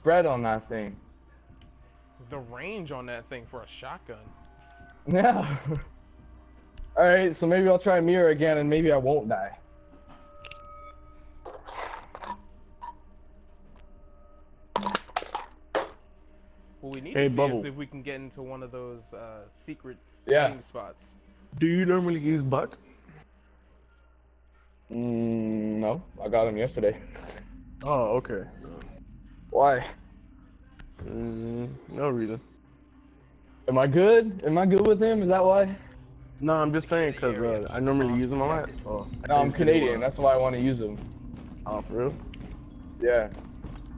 spread on that thing. The range on that thing for a shotgun. Yeah. Alright, so maybe I'll try mirror again and maybe I won't die. What we need Hey, to see Bubble. is if we can get into one of those uh, secret Yeah. hiding spots. Do you normally use buck? Mm, no, I got him yesterday. Oh, okay. Why? Mm, no reason. Am I good? Am I good with him? Is that why? No, I'm just saying because uh, I normally use them a lot. Oh, No, I'm Canadian. That's why I want to use him. Oh, for real? Yeah.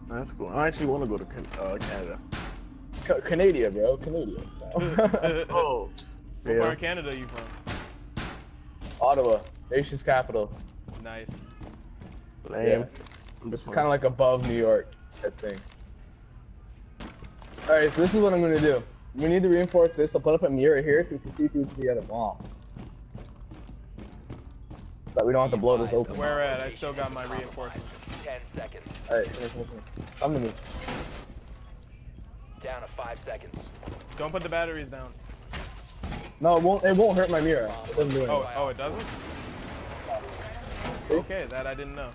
That's cool. I actually want to go to Can- uh, Canada. C- Canada, bro. Canada. Oh. What Yeah. part of Canada are you from? Ottawa, nation's capital. Nice. Lame. Yeah. I'm Kind of like above New York, that thing. Alright, so this is what I'm gonna do. We need to reinforce this. I'll put up a mirror here so we can see through to the other wall. But we don't have to blow this open. Where at? I still got my reinforcements. Ten seconds. Alright. Come to me. Down to five seconds. Don't put the batteries down. No, it won't. It won't hurt my mirror. It doesn't do anything. Oh, oh, it doesn't? Okay, that I didn't know.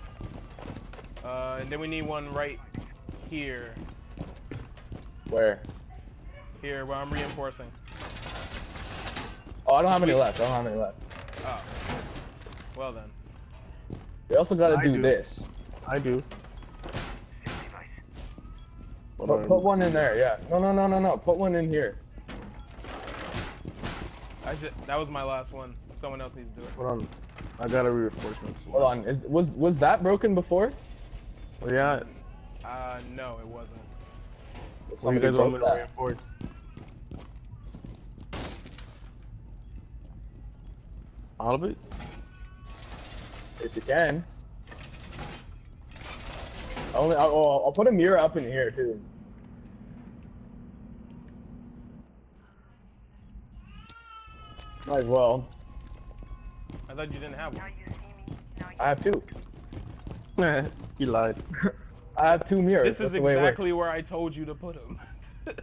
Uh, and then we need one right here. Where? Here, where I'm reinforcing. Oh, I don't have any left. I don't have any left. Oh. Well then. We also gotta do, do. this. I do. Hold Put, on. put one in there. Yeah. No, no, no, no, no. Put one in here. I just, that was my last one. Someone else needs to do it. Hold on. I got a reinforcement. Hold on. Is, was was that broken before? Oh, yeah. Uh, no, it wasn't. Well, you Somebody guys want me broke to that. reinforce? All of it? If you can. Only, I'll, I'll, I'll put a mirror up in here too. Might as well. I thought you didn't have one. I have two. you lied. I have two mirrors. This is the way it works. exactly where I told you to put them.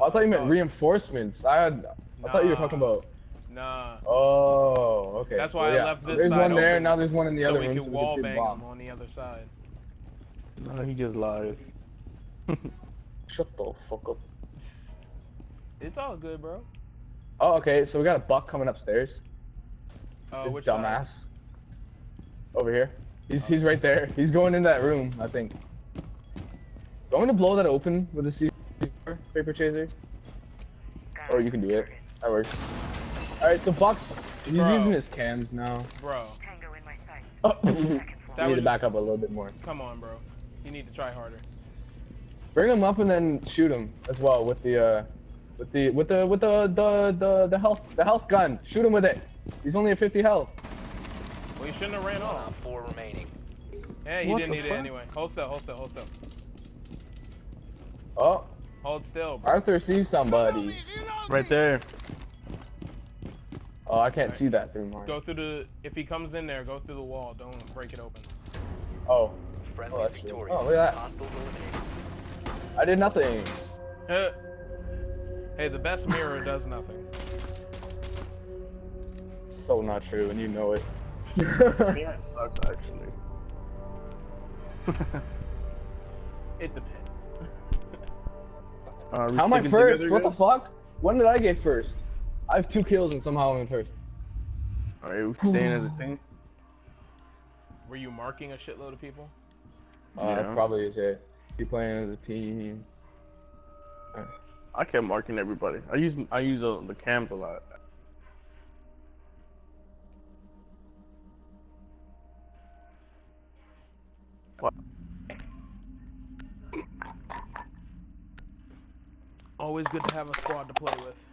I thought you meant Oh. reinforcements. I had. I thought you were talking about. nah. Oh, okay. That's why So, I left this There's side one there. open Now there's one in the so other we room. can so wall do bang bomb. them on the other side. No, he just lied. Shut the fuck up. It's all good, bro. Oh, okay. So we got a buck coming upstairs. Uh, which dumbass. side? Over here. He's he's right there. He's going in that room, I think. Do I'm gonna blow that open with a C paper chaser. Or you can do it. That works. Alright, so Buck's he's Bro. using his cams now. Bro, Tango in my sight. Oh. That need to back up a little bit more. come on, bro. You need to try harder. Bring him up and then shoot him as well with the uh with the with the with the the the, the health the health gun. Shoot him with it. He's only at 50 health. Well, you shouldn't have ran off. Op four remaining. Hey, he What didn't the need it anyway. Hold still, hold still, hold still. Oh, Hold still, bro. Arthur sees somebody. Right there. Oh, I can't see that through mine. Go through the. If he comes in there, go through the wall. Don't break it open. Oh, Friendly Oh, that's victorious. Oh, look at that. I did nothing. Uh, hey, the best mirror does nothing. So not true, and you know it. Yeah, it sucks, actually. It depends. Uh, How am I first? together, What the fuck? When did I get first? I have two kills and somehow I'm in first. Alright, we staying as a team? Were you marking a shitload of people? Uh, Yeah. That probably is it. Keep playing as a team. I kept marking everybody. I use I use uh, the cams a lot. What? Always good to have a squad to play with.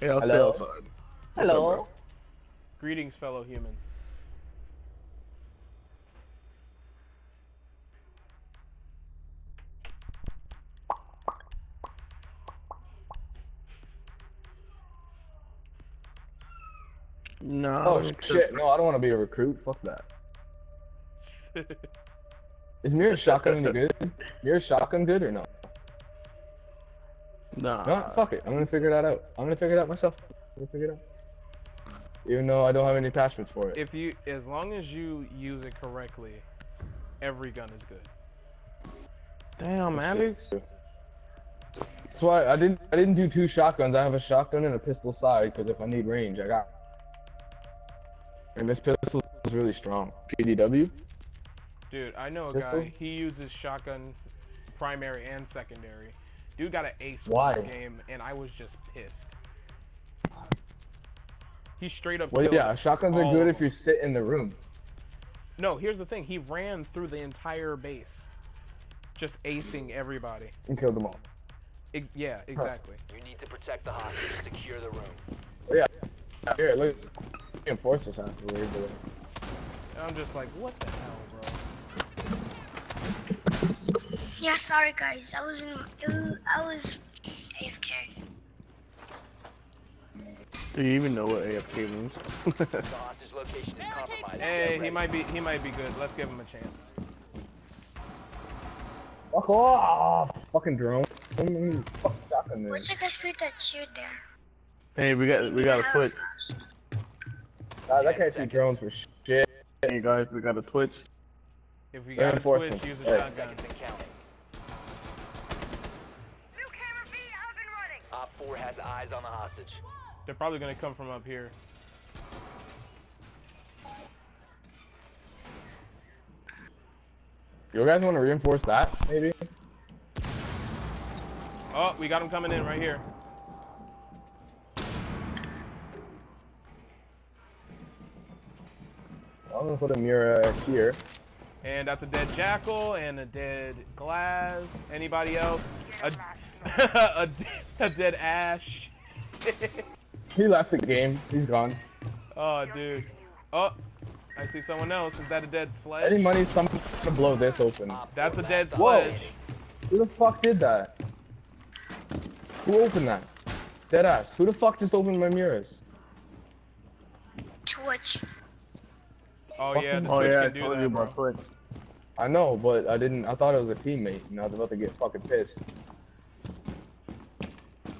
Yeah, I'll Hello? stay outside. Hello. Greetings, fellow humans. No. Oh shit! No, I don't want to be a recruit. Fuck that. Is Mira's shotgun any good? Mira's shotgun good or no? Nah. No, fuck it. I'm gonna figure that out. I'm gonna figure it out myself. I'm gonna figure it out. Even though I don't have any attachments for it. if you, as long as you use it correctly, every gun is good. Damn, Alex. That's why I didn't. I didn't do two shotguns. I have a shotgun and a pistol side because if I need range, I got. And this pistol is really strong. PDW. Dude, I know a Pistol? guy. He uses shotgun, primary and secondary. Dude got an ace Why? one game, and I was just pissed. He straight up. Well, killed yeah, shotguns are good if you sit in the room. No, here's the thing. He ran through the entire base, just acing everybody. and killed them all. Ex- yeah, exactly. You need to protect the hostage. Secure the room. Yeah. Here, look. Reinforcers afterwards. but- And I'm just like, what the hell, bro? Yeah, sorry guys. I was in. I was AFK. Do you even know what AFK means? The hostage location is compromised. Hey, he might be. He might be good. Let's give him a chance. Fuck off! Fucking drone. Fuck shotgun there. What's the guy shoot that shoot there? hey, we got we got a Twitch. God, that can't shoot drones for shit. Hey guys, we got a Twitch. If we got a Reinforcement. switch, use a Hey. shotgun. 4 has eyes on the hostage. They're probably gonna come from up here. You guys want to reinforce that, maybe? Oh, we got him coming in right here. I'm gonna put a mirror here. And that's a dead jackal and a dead glass. Anybody else? A, a, de- a dead ash. He left the game. He's gone. oh, dude. Oh, I see someone else. Is that a dead sledge? Any money, someone's gonna blow this open. Op That's a dead last Whoa. sledge. Who the fuck did that? Who opened that? Dead ass. Who the fuck just opened my mirrors? Twitch. Oh yeah, the Oh Twitch yeah, I can do told that, you bro. about Twitch. I know, but I didn't. I thought it was a teammate, and I was about to get fucking pissed.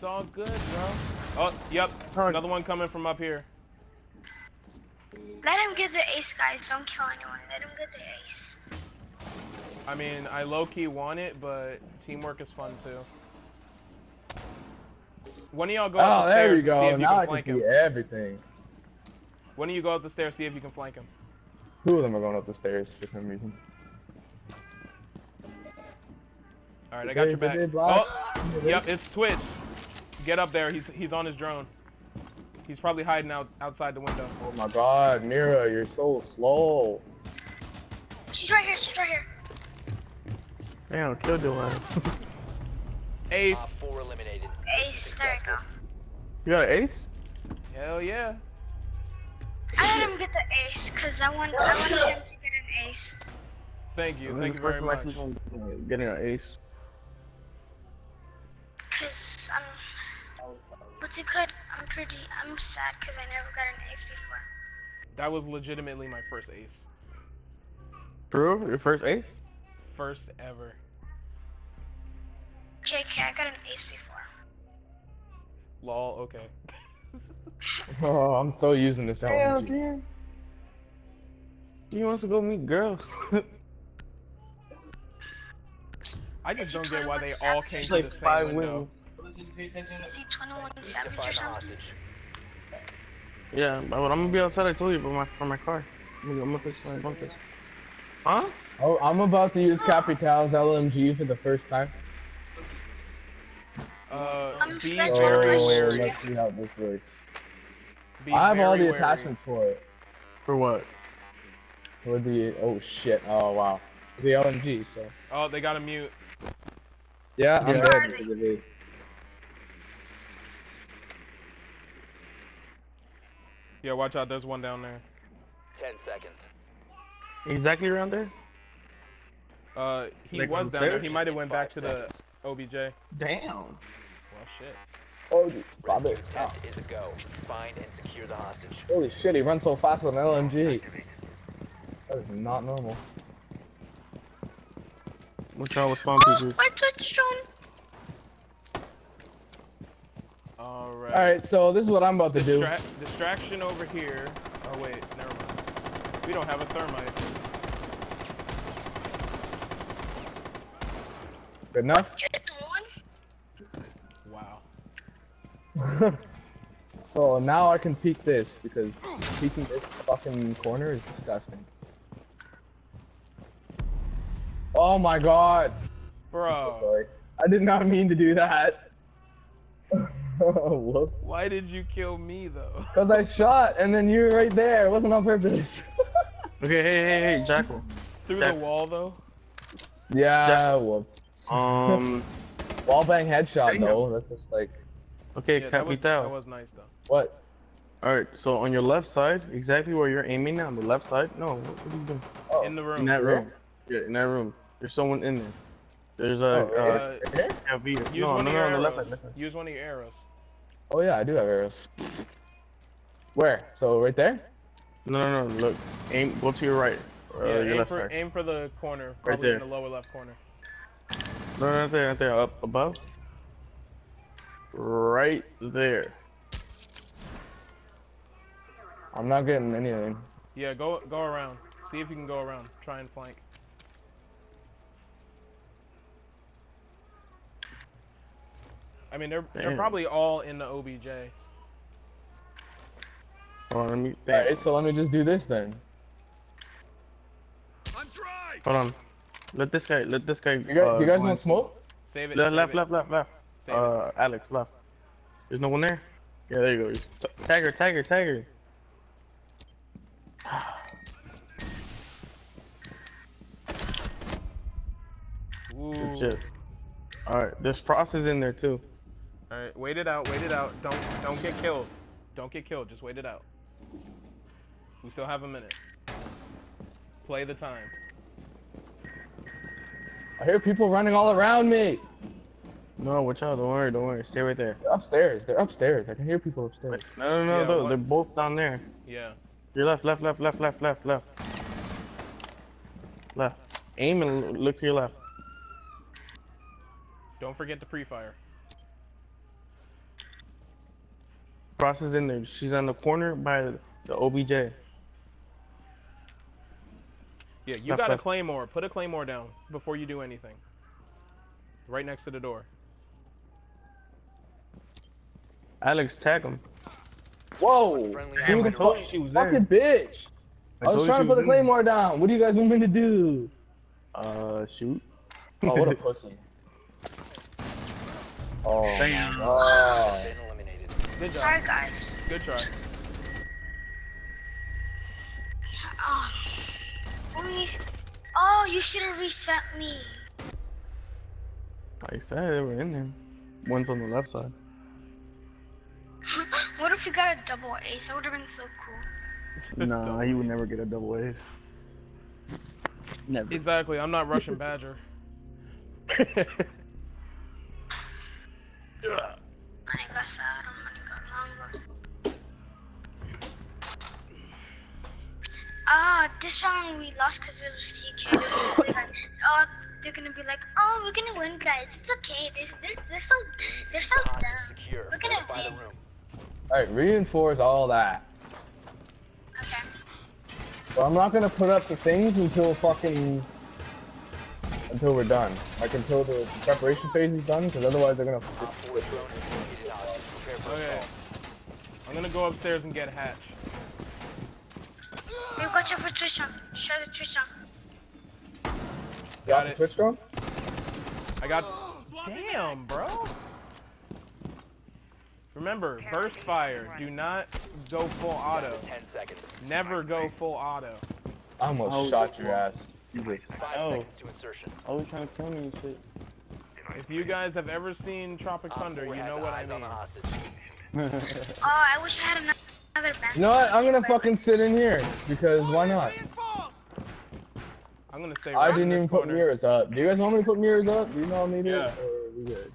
It's all good, bro. Oh, yep. Another one coming from up here. Let him get the ace, guys. Don't kill anyone. Let him get the ace. I mean, I low-key want it, but teamwork is fun too. One of y'all go up Oh, the there stairs we and see go. if you Now can I can flank see him. everything. One of you go up the stairs, see if you can flank him. Two of them are going up the stairs for some reason. All right, I got your back. Oh, yep, it's Twitch. Get up there. He's he's on his drone. He's probably hiding out outside the window. Oh my god, Mira, you're so slow. She's right here. She's right here. Damn, killed the one. Ace. Op 4 eliminated. Ace. There you go. You got an ace? Hell yeah. I let him get the ace because I want. I wanted him to get an ace. Thank you. Thank you very much. match you gonna get? Getting an ace. What's it good? I'm pretty. I'm sad because I never got an ace before. That was legitimately my first ace. True? Your first ace? First ever. JK, I got an ace before. Lol. Okay. Oh, I'm so using this LMG. damn. He wants to go meet girls. I just don't get why they all came It's to the same window. wins. Is he 21 Need to savage or find the something? hostage. Yeah, but I'm gonna be outside. I told you for my for my car. I'm gonna, I'm fix my bumpers. Huh? Oh, I'm about to use Capitão's LMG for the first time. Uh, I'm be such very Oh, wary. let's see how this works. Be I have all very the wary. attachments for it. For what? For the oh shit, oh wow, the LMG. So Oh, they got a mute. yeah, I'm Yeah. dead because of it. Yeah, watch out. There's one down there. Ten seconds. Exactly around there? Uh, he Like was down there. stairs? He might have went back to the OBJ. Well, Damn. shit. Oh, Bob it. Test is a go. Find and secure the hostage. Holy shit, he runs so fast with an LMG. That is not normal. What's wrong with spawn Oh, pieces? I touched on. All right. Alright, so this is what I'm about to do. Distraction over here. Oh wait, never mind. We don't have a thermite. Good enough? Get one. Wow. so now I can peek this because peeking this fucking corner is disgusting. Oh my god. Bro, Sorry. I did not mean to do that. Whoops. why did you kill me though? Because I shot and then you were right there. It wasn't on purpose. Okay, hey, hey, hey, Jackal. Through Jack- the wall though? yeah, whoops. Um, Wall bang headshot Damn. though. That's just like, okay, Yeah, that was, that Capitão. was nice though. what? Alright, so on your left side, exactly where you're aiming now, on the left side. No, what, what are you doing? Oh, In the room. In that room. Yeah, in that room. There's someone in there. There's a, Oh, uh, Uh, yeah, V. Use No, one no, of no, your on the left arrows. side. left side. Use one of your arrows. Oh yeah, I do have arrows. Where? So right there? No, no, no, look. Aim, go to your right. Or yeah, your aim left for side. aim for the corner, Right probably in there. the lower left corner. No, no, not there, not there. Up above. Right there. I'm not getting anything. Yeah, go go around. See if you can go around. Try and flank. I mean, they're they're probably all in the OBJ. Hold on, let me. Alright, so let me just do this then. Hold on. Let this guy. Let this guy. You guys, uh, you guys want in. smoke? Save it. Left, save left, it, left, left, left. Save it. Uh, Alex, left. There's no one there. Yeah, there you go. Tiger, tiger, tiger. her, tag her, tag her. Ooh. Good shit. All right, there's Frost is in there too. All right, wait it out. Wait it out. Don't don't get killed. Don't get killed. Just wait it out. We still have a minute. Play the time. I hear people running all around me. No, watch out. Don't worry, don't worry. Stay right there. They're upstairs. They're upstairs. I can hear people upstairs. No, no, no, Yeah, no. what- They're both down there. Yeah. Your left, left, left, left, left, left, left. Left. Aim and look to your left. Don't forget to pre-fire. Frost is in there. She's on the corner by the OBJ. Yeah, you Left, got a claymore. Put a claymore down before you do anything. Right next to the door. Alex, tag him. Whoa! Friendly Damn, the I told you she was fucking there. bitch! I I, was trying to put she the was claymore down. What do you guys want me to do? Uh, shoot. Oh, what a pussy. Oh, Thank Good job. Sorry, guys. Good try. Oh. We, oh, you should have reset me. I said, they were in there. One's on the left side. what if you got a double ace? That would have been so cool. Nah, you would never get a double ace. Never. Exactly. I'm not Russian Badger. Aniversario, aniversario. Ah, this song we lost because it was CK. They're oh, they're gonna be like, oh, we're gonna win, guys. It's okay. They're, they're, they're so, they're so dumb. secure. We're gonna win. Alright, reinforce all that. Okay. So I'm not gonna put up the things until fucking until we're done. Like until the preparation phase is done, because otherwise they're gonna. Op 4 drone has located hostage. Prepare for Okay. I'm gonna go upstairs and get Hatch. We got you for Twitch on. Show the Twitch on. Got it. Twitch drone? I got. Damn, bro. Remember, burst fire. Do not go full auto. 10 seconds. Never go full auto. I almost Oh, shot your ass. You wait. 5 Oh, seconds to insertion. I was trying to kill me and shit. If you guys have ever seen Tropic Thunder, 4 you know what I eyes on mean. the hostage. Oh, I wish I had another another bench. You know what? I'm gonna fucking sit in here because why not? I'm gonna stay I right in didn't this even put mirrors up. Do you guys want me to put mirrors up? Do you know I need it? Yeah. Or we good?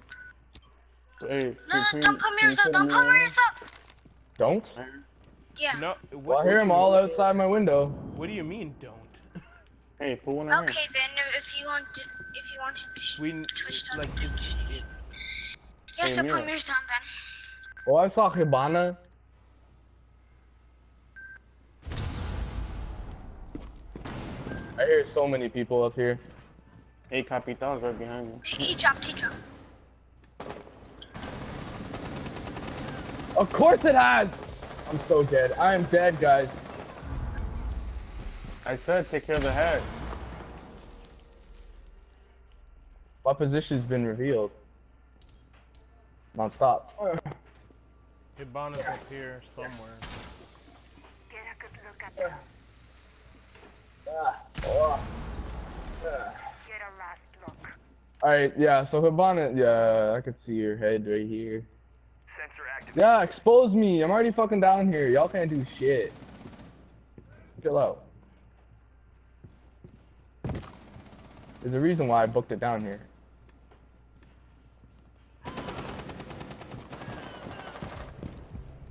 Hey, No, can- no, don't put mirrors up. Don't put mirrors up. Don't? Yeah. No, Well, I hear them all outside my window. What do you mean don't? Hey, put one in Okay, here. then if you want to, if you want to, We Twitch like doesn't it's, do it's yes, Hey, so put mirrors on then. Oh, I saw Hibana. I hear so many people up here. Hey, Capitão's right behind me. He dropped. He dropped. Of course it has! I'm so dead. I am dead, guys. I said take care of the head. My position's been revealed. Non-stop. Hibana's up here somewhere. Get a good look at them. Oh. Get a last look. Alright, yeah, so Hibana, yeah, I could see your head right here. Yeah, expose me. I'm already fucking down here. Y'all can't do shit. Chill out. There's a reason why I booked it down here.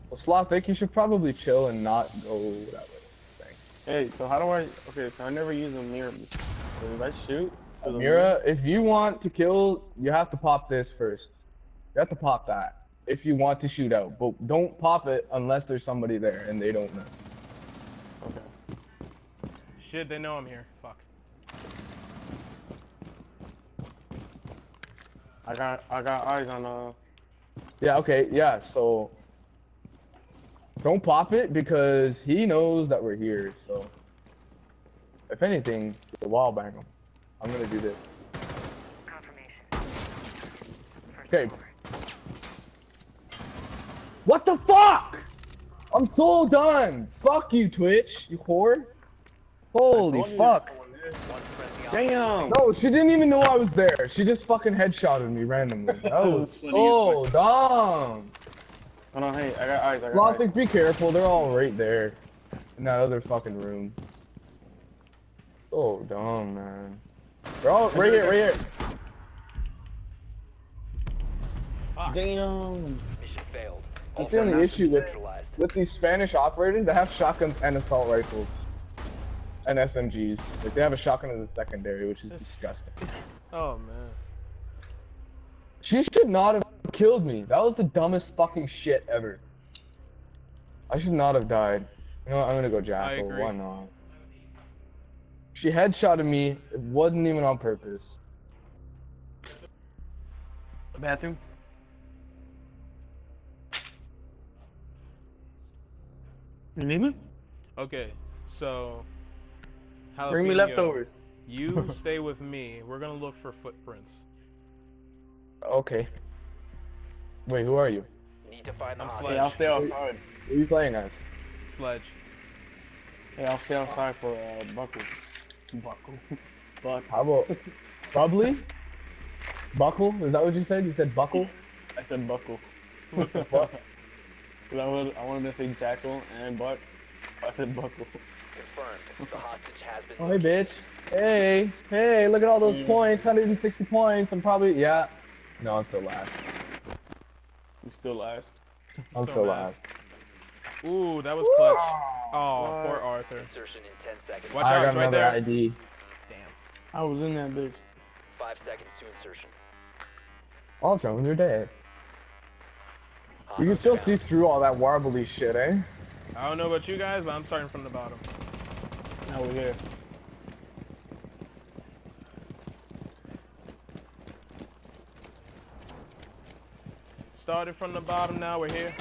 Well, Sloth, I you should probably chill and not go that way. Hey, so how do I? Okay, so I never use a mirror. So did I shoot? Mira, if you want to kill, you have to pop this first. You have to pop that if you want to shoot out. But don't pop it unless there's somebody there and they don't know. Okay. Shit, they know I'm here. Fuck. I got I got eyes on uh. Yeah, okay, yeah, so don't pop it because he knows that we're here, so if anything, the wall bang him. I'm gonna do this. Okay. What the fuck? I'm so done. Fuck you, Twitch, you whore. Holy fuck. Damn. No, she didn't even know I was there. She just fucking headshotted me randomly. That was Funny so dumb. Hold on, hey, I got eyes. I got eyes. Slothic, be careful. They're all right there. In that other fucking room. So dumb, man. They're all right here, right here. Damn. Mission failed. That's the only issue with with these Spanish operators. They have shotguns and assault rifles. And SMGs. Like they have a shotgun as a secondary, which is disgusting. Oh man. She should not have killed me. That was the dumbest fucking shit ever. I should not have died. You know what? I'm gonna go Jackal. agree. Why not? She headshotted me. It wasn't even on purpose. Bathroom. You need me? Okay, so. Bring me Jalapeno, leftovers. You stay with me. We're gonna look for footprints. Okay. Wait, who are you? Need to find the I'm hostage. Hey, I'll stay outside. Who are you playing as? Sledge. Hey, I'll stay outside for uh, Buckle. Buckle. Buck. How about Bubbly? Buckle? Is that what you said? You said Buckle? I said Buckle. What the fuck? 'Cause I, was, I wanted to say Jackal and Buck. I said Buckle. Confirmed. The hostage has been Oh, hey, bitch. Hey, hey, look at all those Mm. points. 160 points. I'm probably, yeah. No, I'm still last. You still last. I'm So still mad. last. Ooh, that was clutch. Oh, What? poor Arthur. insertion in 10 seconds. Watch I out, got it's right another there. ID. Damn. I was in that bitch. 5 seconds to insertion. All drones are dead. You can still down. see through all that warbly shit, eh? I don't know about you guys, but I'm starting from the bottom. Now we're here. Started from the bottom, now we're here.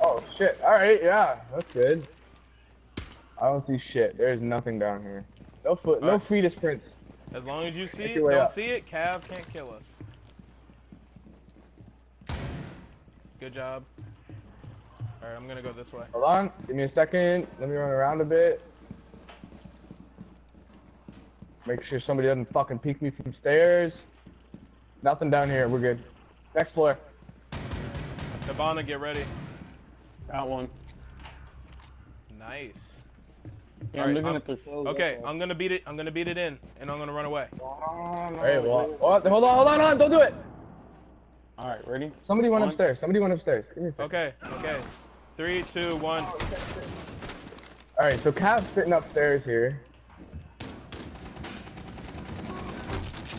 Oh shit. Alright, yeah. That's good. I don't see shit. There's nothing down here. No foot, no Alright. fetus prints. As long as you see Make it, don't up. see it, Cav can't kill us. Good job. Alright, I'm gonna go this way. Hold on. Give me a second. Let me run around a bit. Make sure somebody doesn't fucking peek me from stairs. Nothing down here. We're good. Next floor. Hibana, get ready. Got one. Nice. Yeah, I'm looking I'm- at the show. Okay, I'm gonna beat it. I'm gonna beat it in, and I'm gonna run away. Hey, well, oh, hold on, hold on, hold on, don't do it. Alright, ready? Somebody went One. upstairs. Somebody went upstairs. Give me a second. Okay, okay. Three, two, one. All right, so Cap's sitting upstairs here.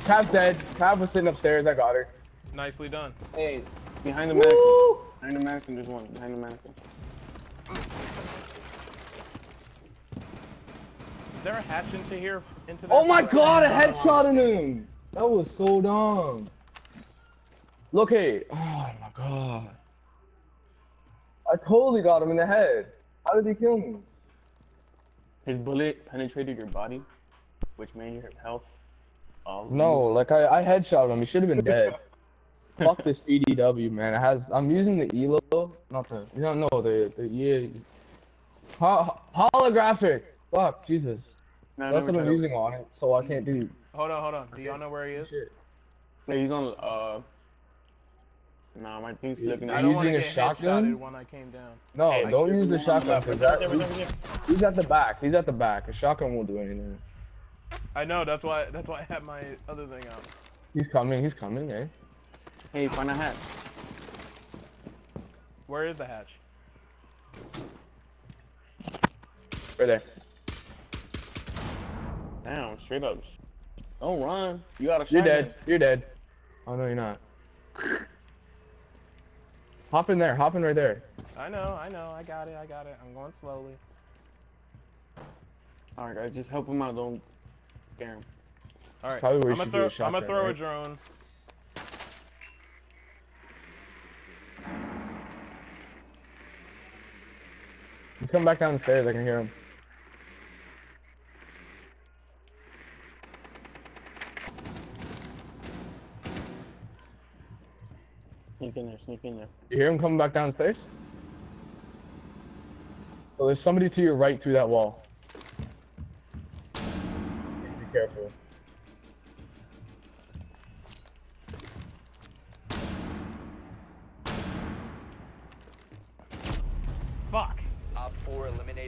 Cap's dead. Cap was sitting upstairs. I got her. Nicely done. Hey, behind the mannequin. Woo! Behind the mannequin, there's one. Behind the mannequin. Is there a hatch into here? Into Oh that? my god, a headshot in him! That was so dumb. Look, hey. Oh my god. I totally got him in the head. How did he kill me? His bullet penetrated your body, which made your health. Uh, No, like I, I headshot him. He should have been dead. Fuck this EDW, man. It has. I'm using the ELO, not the. You don't know the the EA. Ho- holographic. Fuck, Jesus. No, That's never what I'm using on it, so I can't do Hold on, hold on. Do y'all know where he is? shit. Yeah, he's on. Uh. Nah, my thing's He's- looking I at don't want to using a get shotgun? when I came down. No, Hey, don't like, use the shotgun. one 'cause that, right there, right there, right there. he's at the back. He's at the back. A shotgun won't do anything. I know. That's why. That's why I have my other thing out. He's coming. He's coming. Eh? Hey, find a hatch. Where is the hatch? Right there. Damn, straight up. Don't run. You got a You're shotgun. dead. You're dead. Oh no, you're not. Hop in there. Hop in right there. I know. I know. I got it. I got it. I'm going slowly. Alright, guys, just help him out. Don't scare him. All right. I'm gonna throw. a I'm gonna shotgun, throw a drone. Coming back down the stairs. I can hear him. Sneak in there, sneak in there. You hear him coming back downstairs? So there's somebody to your right through that wall. Be careful.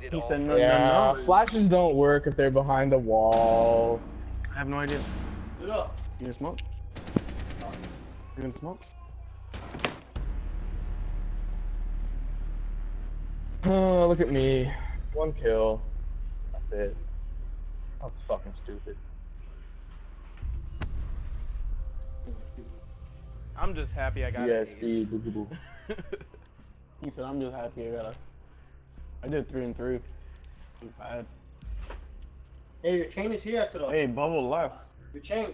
He said no, Yeah, no, no. flashes don't work if they're behind the wall. I have no idea. You gonna smoke? You gonna smoke? Oh, look at me. One kill. That's it. That was fucking stupid. I'm just happy I got Yes, an see, ace. boo boo boo. He said, I'm just happy I got a. I did three and three. Too bad. Hey, your chain is here after all. Hey, Bubble left. Your chain.